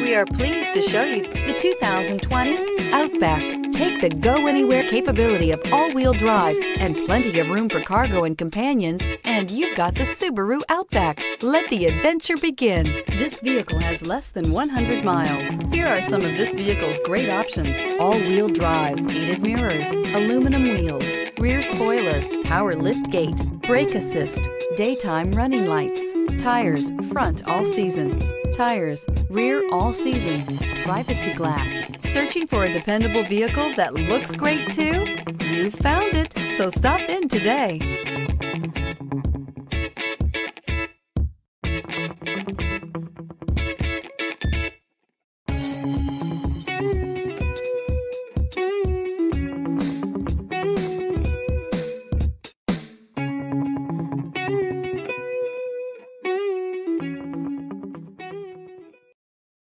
We are pleased to show you the 2020 Outback. Take the go anywhere capability of all wheel drive and plenty of room for cargo and companions, and you've got the Subaru Outback. Let the adventure begin. This vehicle has less than 100 miles. Here are some of this vehicle's great options all wheel drive, heated mirrors, aluminum wheels, rear spoiler, power lift gate, brake assist, daytime running lights, tires, front all season tires, rear all season, privacy glass. Searching for a dependable vehicle that looks great too? You've found it, so stop in today.